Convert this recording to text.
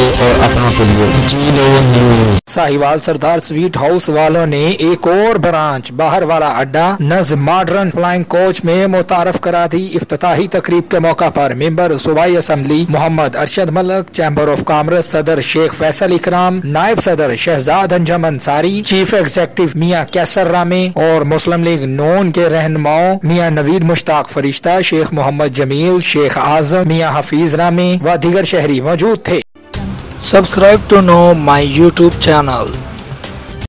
लिए और अपनों के लिए। साहिवाल सरदार स्वीट हाउस वालों ने एक और ब्रांच, बाहर वाला अड्डा, नज मॉडर्न फ्लाइंग कोच में मुतारफ करा दी। इफ्ताही तकरीब के मौका पर मेंबर सूबाई assembly, Mohammad Arshad Malik chamber of commerce सदर शेख फैसल इकराम, नायब सदर शहजाद अंजम अंसारी, चीफ एग्जेक्टिव मियाँ कैसर रामे और मुस्लिम लीग नून के रहनुमाओं, मियाँ नवीद मुश्ताक फरिश्ता, शेख मोहम्मद जमील, शेख आज़म, मियाँ हफीज रामे व दीगर शहरी मौजूद थे। Subscribe to know my YouTube channel.